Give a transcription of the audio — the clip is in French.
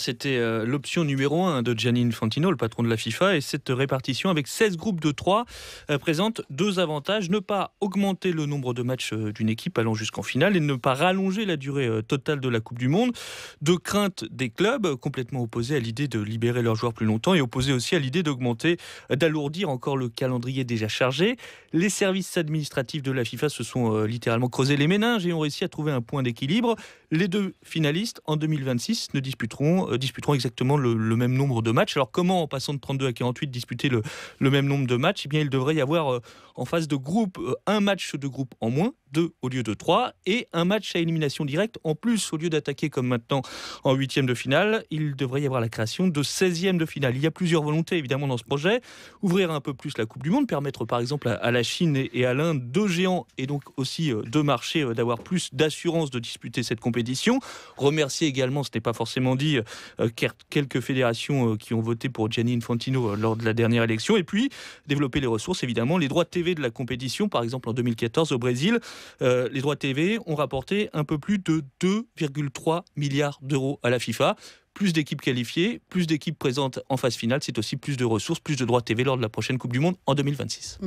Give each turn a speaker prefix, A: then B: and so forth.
A: C'était euh, l'option numéro 1 de Gianni Infantino, le patron de la FIFA, et cette répartition avec 16 groupes de 3 euh, présente deux avantages. Ne pas augmenter le nombre de matchs euh, d'une équipe allant jusqu'en finale et ne pas rallonger la durée totale de la Coupe du Monde. Deux craintes des clubs complètement opposées à l'idée de libérer leurs joueurs plus longtemps et opposées aussi à l'idée d'augmenter, d'alourdir encore le calendrier déjà chargé. Les services administratifs de la FIFA se sont littéralement creusés les méninges et ont réussi à trouver un point d'équilibre. Les deux finalistes en 2026 ne disputeront euh, disputeront exactement le, même nombre de matchs. Alors comment, en passant de 32 à 48, disputer le, même nombre de matchs? Eh bien, il devrait y avoir euh, en phase de groupe euh, un match de groupe en moins, deux au lieu de trois, et un match à élimination directe en plus, au lieu d'attaquer comme maintenant en huitième de finale, il devrait y avoir la création de 16e de finale. Il y a plusieurs volontés évidemment dans ce projet. Ouvrir un peu plus la Coupe du Monde, permettre par exemple à, la Chine et à l'Inde, deux géants et donc aussi deux marchés, d'avoir plus d'assurance de disputer cette compétition. Remercier également, ce n'est pas forcément dit, euh, quelques fédérations euh, qui ont voté pour Gianni Infantino euh, lors de la dernière élection, et puis développer les ressources, évidemment, les droits TV de la compétition, par exemple en 2014 au Brésil, les droits TV ont rapporté un peu plus de 2,3 milliards d'euros à la FIFA plus d'équipes qualifiées, plus d'équipes présentes en phase finale, c'est aussi plus de ressources, plus de droits TV lors de la prochaine Coupe du Monde en 2026.